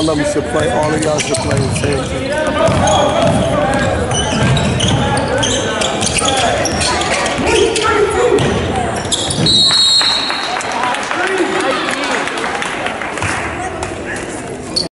All of them should play. All of y'all should play the same thing.